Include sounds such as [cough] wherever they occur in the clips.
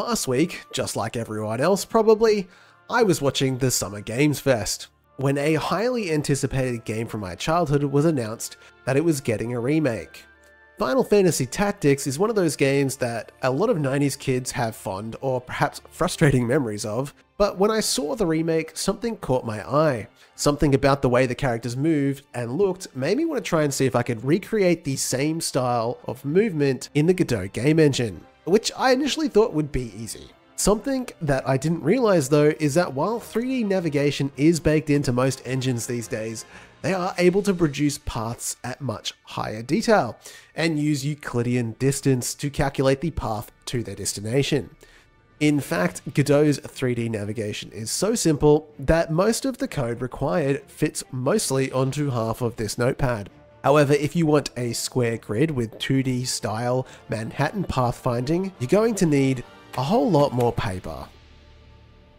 Last week, just like everyone else probably, I was watching the Summer Games Fest, when a highly anticipated game from my childhood was announced that it was getting a remake. Final Fantasy Tactics is one of those games that a lot of 90s kids have fond or perhaps frustrating memories of, but when I saw the remake, something caught my eye. Something about the way the characters moved and looked made me want to try and see if I could recreate the same style of movement in the Godot game engine, which I initially thought would be easy. Something that I didn't realize though is that while 3D navigation is baked into most engines these days, they are able to produce paths at much higher detail and use Euclidean distance to calculate the path to their destination. In fact, Godot's 3D navigation is so simple that most of the code required fits mostly onto half of this notepad. However, if you want a square grid with 2D style Manhattan pathfinding, you're going to need a whole lot more paper.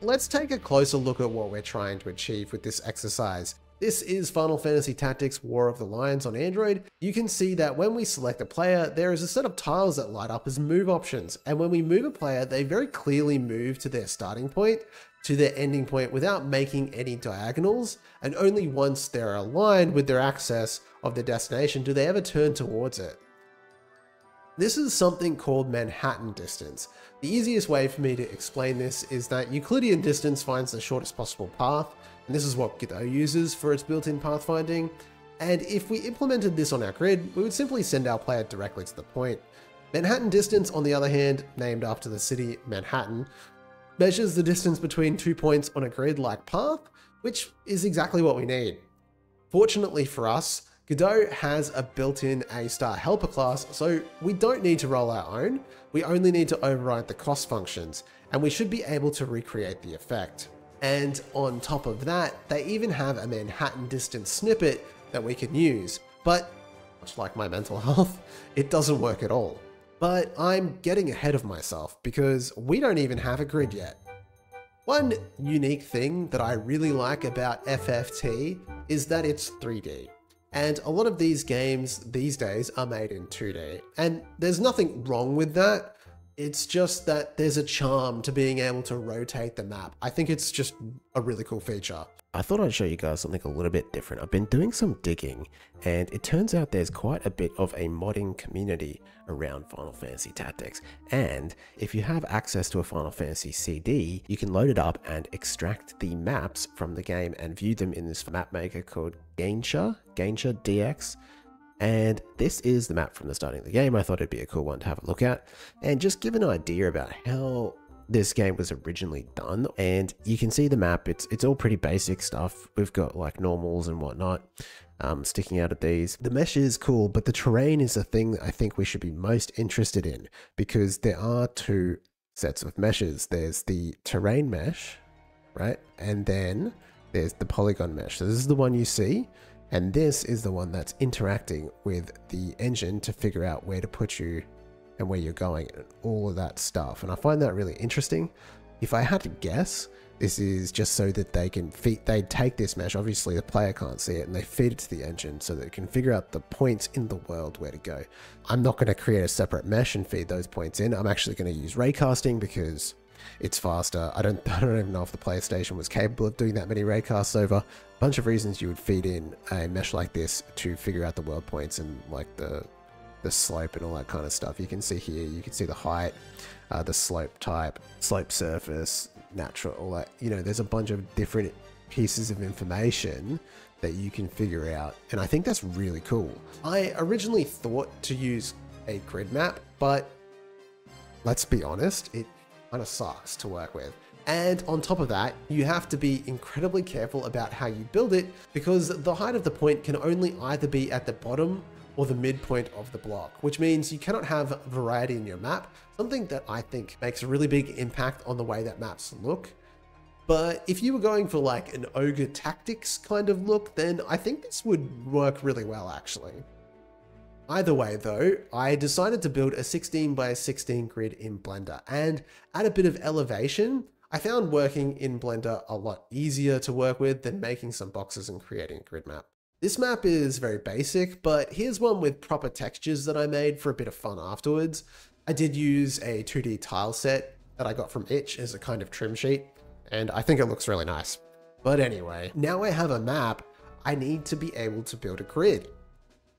Let's take a closer look at what we're trying to achieve with this exercise. This is Final Fantasy Tactics War of the Lions on Android. You can see that when we select a player, there is a set of tiles that light up as move options. And when we move a player, they very clearly move to their starting point, to their ending point without making any diagonals. And only once they're aligned with their axis of their destination do they ever turn towards it. This is something called Manhattan distance. The easiest way for me to explain this is that Euclidean distance finds the shortest possible path, and this is what Godot uses for its built-in pathfinding. And if we implemented this on our grid, we would simply send our player directly to the point. Manhattan distance, on the other hand, named after the city Manhattan, measures the distance between two points on a grid like path, which is exactly what we need. Fortunately for us, Godot has a built-in A-star helper class, so we don't need to roll our own, we only need to override the cost functions, and we should be able to recreate the effect. And on top of that, they even have a Manhattan distance snippet that we can use. But much like my mental [laughs] health, it doesn't work at all. But I'm getting ahead of myself because we don't even have a grid yet. One unique thing that I really like about FFT is that it's 3D. And a lot of these games these days are made in 2D. And there's nothing wrong with that. It's just that there's a charm to being able to rotate the map. I think it's just a really cool feature. I thought I'd show you guys something a little bit different. I've been doing some digging and it turns out there's quite a bit of a modding community around Final Fantasy Tactics. And if you have access to a Final Fantasy CD, you can load it up and extract the maps from the game and view them in this map maker called Ganesha, Ganesha DX. And this is the map from the starting of the game. I thought it'd be a cool one to have a look at and just give an idea about how this game was originally done. And you can see the map it's it's all pretty basic stuff. We've got like normals and whatnot um, sticking out of these. The mesh is cool but the terrain is the thing that i think we should be most interested in because there are two sets of meshes. There's the terrain mesh right? And then there's the polygon mesh. So this is the one you see and this is the one that's interacting with the engine to figure out where to put you and where you're going and all of that stuff. And I find that really interesting. If I had to guess, this is just so that they can feed, they take this mesh, obviously the player can't see it, and they feed it to the engine so that it can figure out the points in the world where to go. I'm not going to create a separate mesh and feed those points in. I'm actually going to use raycasting because it's faster. I don't, [laughs] I don't even know if the PlayStation was capable of doing that many raycasts over. A bunch of reasons you would feed in a mesh like this to figure out the world points and like the the slope and all that kind of stuff. You can see here, you can see the height, uh, the slope type, slope surface, natural, all that. You know, there's a bunch of different pieces of information that you can figure out. And I think that's really cool. I originally thought to use a grid map, but let's be honest, it kind of sucks to work with. And on top of that, you have to be incredibly careful about how you build it because the height of the point can only either be at the bottom or the midpoint of the block, which means you cannot have variety in your map, something that I think makes a really big impact on the way that maps look. But if you were going for like an ogre tactics kind of look, then I think this would work really well actually. Either way though, I decided to build a 16 by 16 grid in Blender and add a bit of elevation. I found working in Blender a lot easier to work with than making some boxes and creating a grid map. This map is very basic, but here's one with proper textures that I made for a bit of fun afterwards. I did use a 2D tile set that I got from Itch as a kind of trim sheet, and I think it looks really nice. But anyway, now I have a map, I need to be able to build a grid.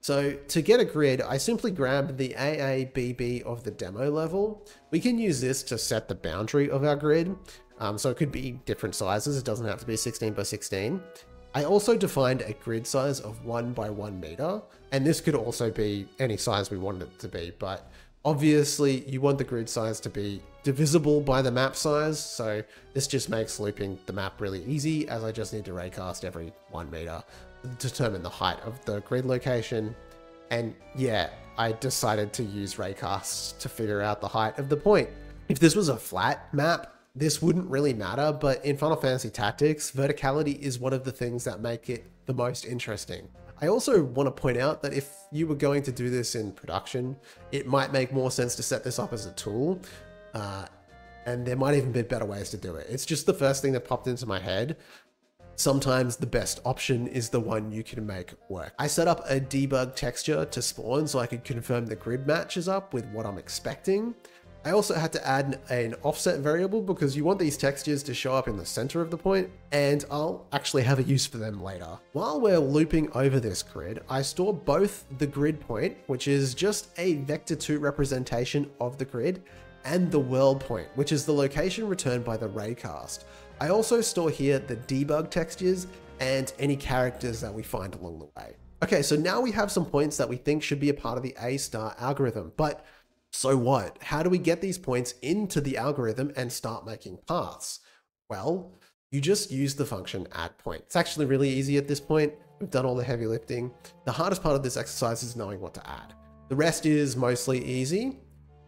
So to get a grid, I simply grab the AABB of the demo level. We can use this to set the boundary of our grid. Um, so it could be different sizes. It doesn't have to be 16 by 16. I also defined a grid size of one by one meter. And this could also be any size we wanted it to be, but obviously you want the grid size to be divisible by the map size. So this just makes looping the map really easy as I just need to raycast every one meter determine the height of the grid location. And yeah, I decided to use raycasts to figure out the height of the point. If this was a flat map, this wouldn't really matter, but in Final Fantasy Tactics, verticality is one of the things that make it the most interesting. I also want to point out that if you were going to do this in production, it might make more sense to set this up as a tool, uh, and there might even be better ways to do it. It's just the first thing that popped into my head, sometimes the best option is the one you can make work. I set up a debug texture to spawn so I could confirm the grid matches up with what I'm expecting. I also had to add an offset variable because you want these textures to show up in the center of the point, and I'll actually have a use for them later. While we're looping over this grid, I store both the grid point, which is just a vector 2 representation of the grid, and the world point, which is the location returned by the raycast. I also store here the debug textures and any characters that we find along the way. Okay, so now we have some points that we think should be a part of the A-star algorithm, but so what? How do we get these points into the algorithm and start making paths? Well, you just use the function add point. It's actually really easy at this point. We've done all the heavy lifting. The hardest part of this exercise is knowing what to add. The rest is mostly easy.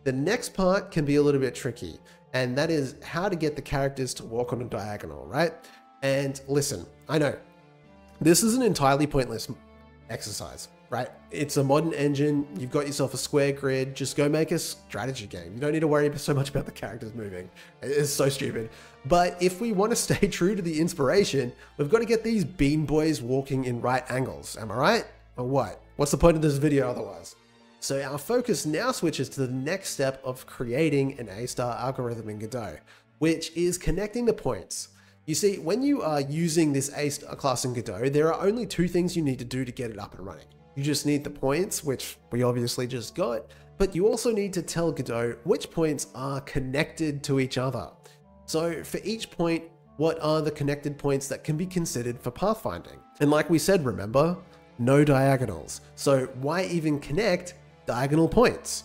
The next part can be a little bit tricky and that is how to get the characters to walk on a diagonal, right? And listen, I know this is an entirely pointless exercise, right? It's a modern engine. You've got yourself a square grid. Just go make a strategy game. You don't need to worry [laughs] so much about the characters moving. It's so stupid. But if we want to stay [laughs] true to the inspiration, we've got to get these bean boys walking in right angles. Am I right? Or what? What's the point of this video otherwise? So our focus now switches to the next step of creating an A-star algorithm in Godot, which is connecting the points. You see, when you are using this A-star class in Godot, there are only two things you need to do to get it up and running. You just need the points, which we obviously just got, but you also need to tell Godot which points are connected to each other. So for each point, what are the connected points that can be considered for pathfinding? And like we said, remember, no diagonals. So why even connect diagonal points.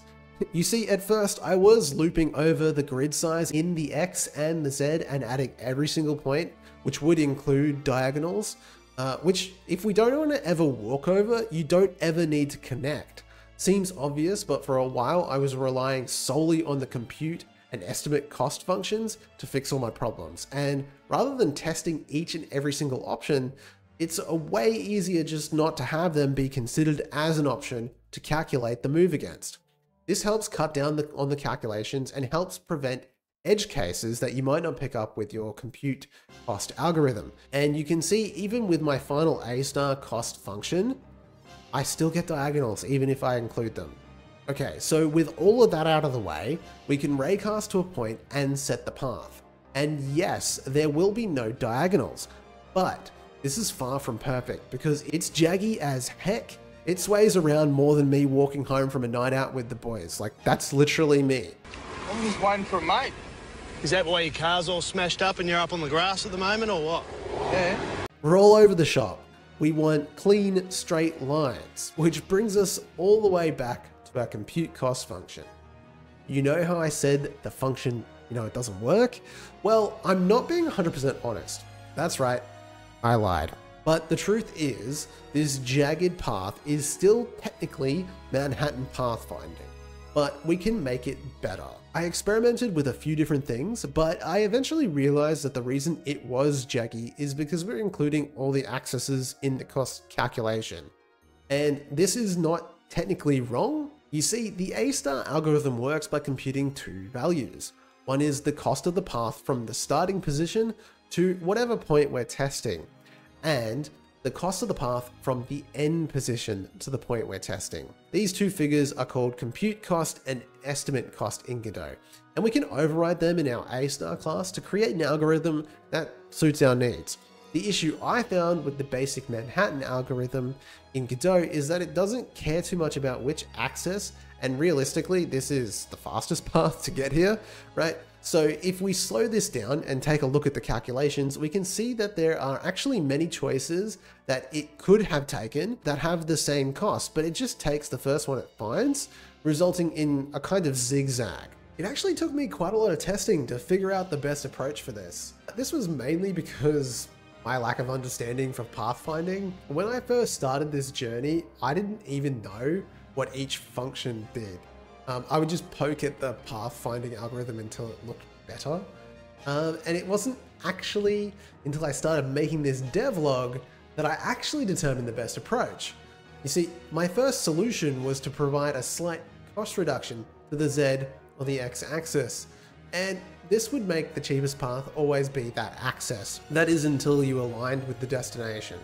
You see, at first I was looping over the grid size in the X and the Z and adding every single point, which would include diagonals, uh, which if we don't want to ever walk over, you don't ever need to connect. Seems obvious, but for a while I was relying solely on the compute and estimate cost functions to fix all my problems. And rather than testing each and every single option, it's a way easier just not to have them be considered as an option to calculate the move against. This helps cut down the, on the calculations and helps prevent edge cases that you might not pick up with your compute cost algorithm. And you can see even with my final A star cost function, I still get diagonals even if I include them. Okay, so with all of that out of the way, we can raycast to a point and set the path. And yes, there will be no diagonals, but this is far from perfect because it's jaggy as heck it sways around more than me walking home from a night out with the boys. Like, that's literally me. I'm just waiting for a mate. Is that why your car's all smashed up and you're up on the grass at the moment, or what? Yeah. We're all over the shop. We want clean, straight lines, which brings us all the way back to our compute cost function. You know how I said the function, you know, it doesn't work? Well, I'm not being 100% honest. That's right, I lied. But the truth is, this jagged path is still technically Manhattan pathfinding, but we can make it better. I experimented with a few different things, but I eventually realized that the reason it was jaggy is because we're including all the axes in the cost calculation. And this is not technically wrong. You see, the A-star algorithm works by computing two values. One is the cost of the path from the starting position to whatever point we're testing and the cost of the path from the end position to the point we're testing. These two figures are called compute cost and estimate cost in Godot, and we can override them in our A-star class to create an algorithm that suits our needs. The issue I found with the basic Manhattan algorithm in Godot is that it doesn't care too much about which axis, and realistically, this is the fastest [laughs] path to get here, right? So if we slow this down and take a look at the calculations, we can see that there are actually many choices that it could have taken that have the same cost, but it just takes the first one it finds, resulting in a kind of zigzag. It actually took me quite a lot of testing to figure out the best approach for this. This was mainly because my lack of understanding for pathfinding. When I first started this journey, I didn't even know what each function did. Um, I would just poke at the pathfinding algorithm until it looked better. Um, and it wasn't actually until I started making this devlog that I actually determined the best approach. You see, my first solution was to provide a slight cost reduction to the Z or the X axis. And this would make the cheapest path always be that axis. That is until you aligned with the destination.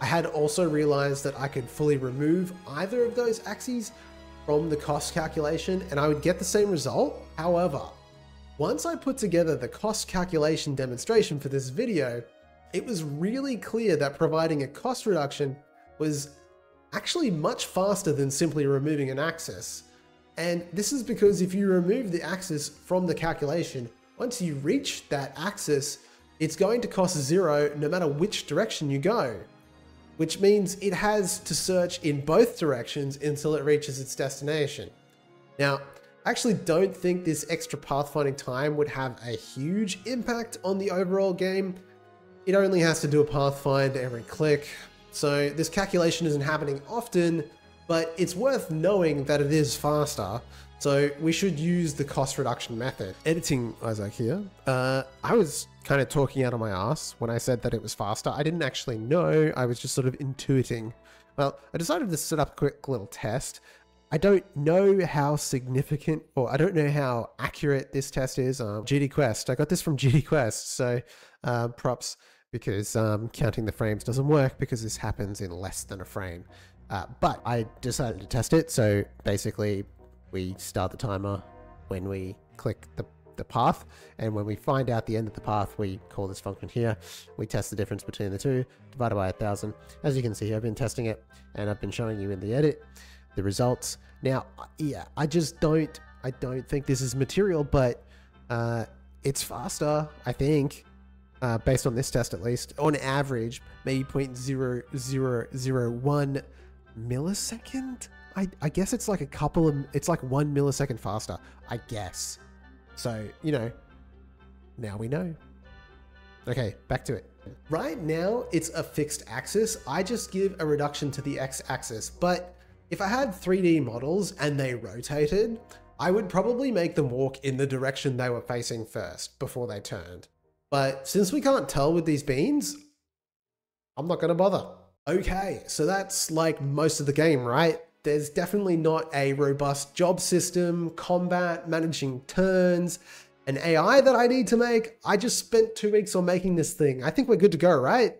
I had also realized that I could fully remove either of those axes from the cost calculation and I would get the same result. However, once I put together the cost calculation demonstration for this video, it was really clear that providing a cost reduction was actually much faster than simply removing an axis. And this is because if you remove the axis from the calculation, once you reach that axis, it's going to cost zero no matter which direction you go which means it has to search in both directions until it reaches its destination. Now, I actually don't think this extra pathfinding time would have a huge impact on the overall game. It only has to do a pathfind every click, so this calculation isn't happening often, but it's worth knowing that it is faster, so we should use the cost reduction method. Editing Isaac here. Uh, I was kind of talking out of my ass when I said that it was faster. I didn't actually know. I was just sort of intuiting. Well, I decided to set up a quick little test. I don't know how significant or I don't know how accurate this test is. Um, GD Quest. I got this from GD Quest, so uh, props because um, counting the frames doesn't work because this happens in less than a frame. Uh, but I decided to test it, so basically we start the timer when we click the, the path and when we find out the end of the path we call this function here. We test the difference between the two divided by a thousand. As you can see I've been testing it and I've been showing you in the edit the results. Now yeah I just don't I don't think this is material but uh, it's faster I think uh, based on this test at least. On average maybe 0.0001 millisecond? I, I guess it's like a couple of, it's like one millisecond faster, I guess. So, you know, now we know. Okay, back to it. Right now, it's a fixed axis. I just give a reduction to the x-axis, but if I had 3D models and they rotated, I would probably make them walk in the direction they were facing first before they turned. But since we can't tell with these beans, I'm not gonna bother. Okay, so that's like most of the game, right? There's definitely not a robust job system, combat, managing turns, an AI that I need to make. I just spent two weeks on making this thing. I think we're good to go, right?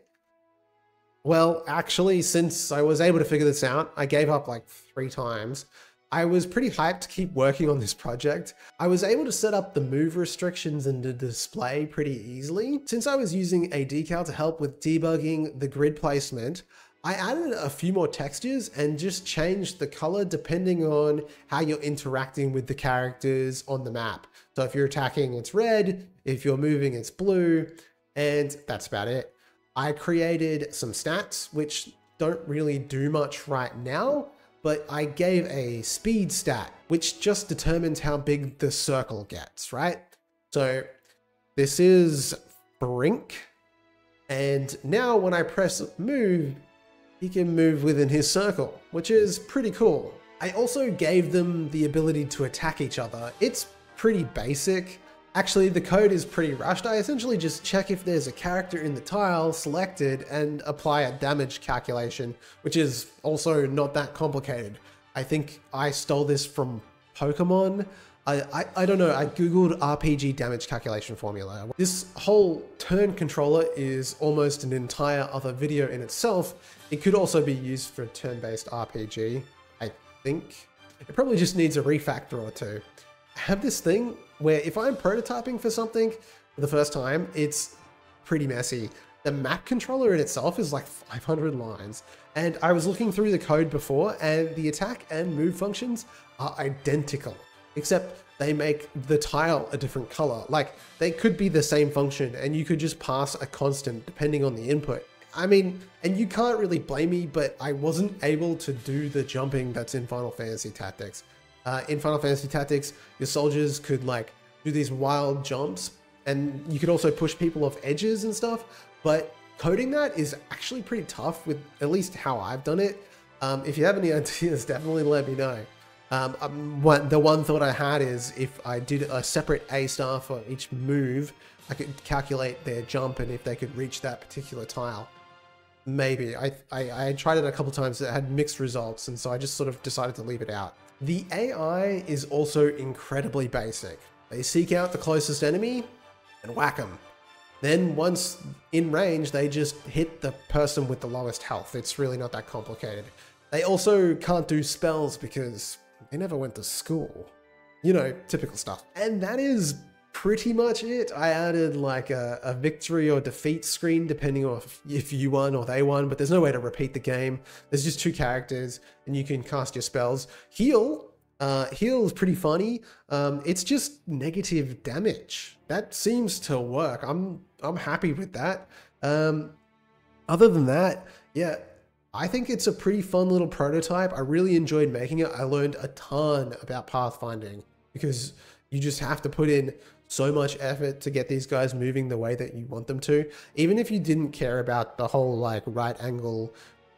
Well, actually, since I was able to figure this out, I gave up like three times. I was pretty hyped to keep working on this project. I was able to set up the move restrictions and the display pretty easily. Since I was using a decal to help with debugging the grid placement, I added a few more textures and just changed the color depending on how you're interacting with the characters on the map. So if you're attacking, it's red. If you're moving, it's blue. And that's about it. I created some stats, which don't really do much right now, but I gave a speed stat, which just determines how big the circle gets, right? So this is Brink. And now when I press move, he can move within his circle, which is pretty cool. I also gave them the ability to attack each other. It's pretty basic. Actually, the code is pretty rushed. I essentially just check if there's a character in the tile selected and apply a damage calculation, which is also not that complicated. I think I stole this from Pokemon. I, I, I don't know, I googled RPG damage calculation formula. This whole turn controller is almost an entire other video in itself. It could also be used for a turn-based RPG, I think. It probably just needs a refactor or two. I have this thing where if I'm prototyping for something for the first time, it's pretty messy. The map controller in itself is like 500 lines. And I was looking through the code before and the attack and move functions are identical except they make the tile a different color. Like they could be the same function and you could just pass a constant depending on the input. I mean, and you can't really blame me, but I wasn't able to do the jumping that's in Final Fantasy Tactics. Uh, in Final Fantasy Tactics, your soldiers could like do these wild jumps and you could also push people off edges and stuff, but coding that is actually pretty tough with at least how I've done it. Um, if you have any [laughs] ideas, definitely let me know. Um, um, one, the one thought I had is if I did a separate A star for each move, I could calculate their jump and if they could reach that particular tile. Maybe. I, I, I tried it a couple times, it had mixed results, and so I just sort of decided to leave it out. The AI is also incredibly basic. They seek out the closest enemy and whack them. Then once in range, they just hit the person with the lowest health. It's really not that complicated. They also can't do spells because they never went to school. You know, typical stuff. And that is pretty much it. I added like a, a, victory or defeat screen depending on if, you won or they won, but there's no way to repeat the game. There's just two characters and you can cast your spells. Heal, uh, heal is pretty funny. Um, it's just negative damage. That seems to work. I'm I'm happy with that. Um, other than that, yeah, I think it's a pretty fun little prototype. I really enjoyed making it. I learned a ton about pathfinding because you just have to put in so much effort to get these guys moving the way that you want them to. Even if you didn't care about the whole like right angle,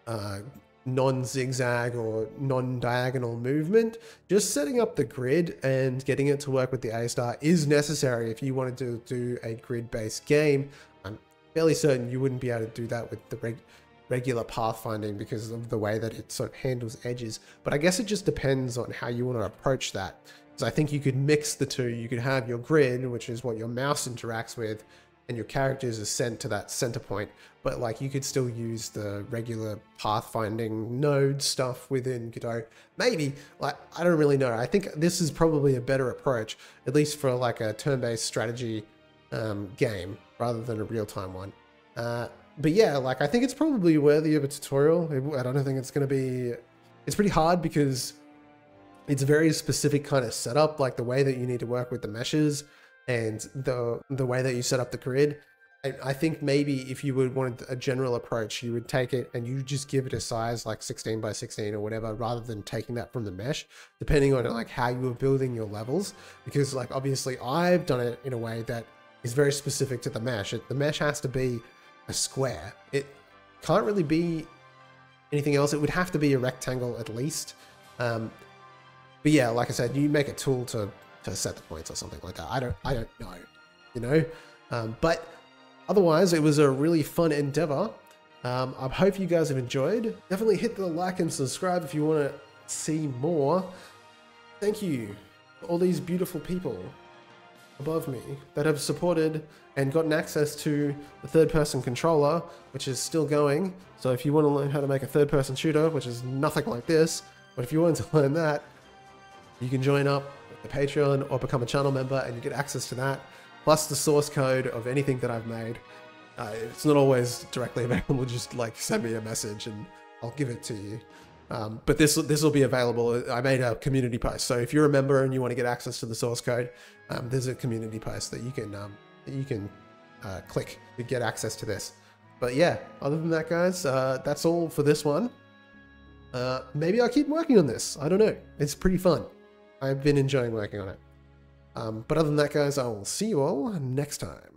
uh, non-zigzag or non-diagonal movement, just setting up the grid and getting it to work with the A-star is necessary if you wanted to do a grid-based game. I'm fairly certain you wouldn't be able to do that with the reg regular pathfinding because of the way that it sort of handles edges. But I guess it just depends on how you want to approach that. Because I think you could mix the two. You could have your grid, which is what your mouse interacts with, and your characters are sent to that center point. But like you could still use the regular pathfinding node stuff within Godot. Maybe, like, I don't really know. I think this is probably a better approach, at least for like a turn-based strategy um, game rather than a real-time one. Uh, but yeah, like I think it's probably worthy of a tutorial. I don't think it's going to be. It's pretty hard because it's a very specific kind of setup, like the way that you need to work with the meshes and the the way that you set up the grid. And I think maybe if you would want a general approach, you would take it and you just give it a size like 16 by 16 or whatever, rather than taking that from the mesh, depending on like how you were building your levels. Because like obviously I've done it in a way that is very specific to the mesh. It, the mesh has to be a square. It can't really be anything else. It would have to be a rectangle at least. Um, but yeah, like I said, you make a tool to, to set the points or something like that. I don't I don't know, you know. Um, but otherwise, it was a really fun endeavor. Um, I hope you guys have enjoyed. Definitely hit the like and subscribe if you want to see more. Thank you, all these beautiful people above me that have supported and gotten access to the third person controller, which is still going. So if you want to learn how to make a third person shooter, which is nothing like this, but if you want to learn that, you can join up the Patreon or become a channel member and you get access to that, plus the source code of anything that I've made. Uh, it's not always directly [laughs] available, just like send me a message and I'll give it to you. Um, but this this will be available. I made a community post, so if you're a member and you want to get access to the source code, um, there's a community post that you can um, you can uh, click to get access to this. But yeah, other than that, guys, uh, that's all for this one. Uh, maybe I'll keep working on this. I don't know. It's pretty fun. I've been enjoying working on it. Um, but other than that, guys, I will see you all next time.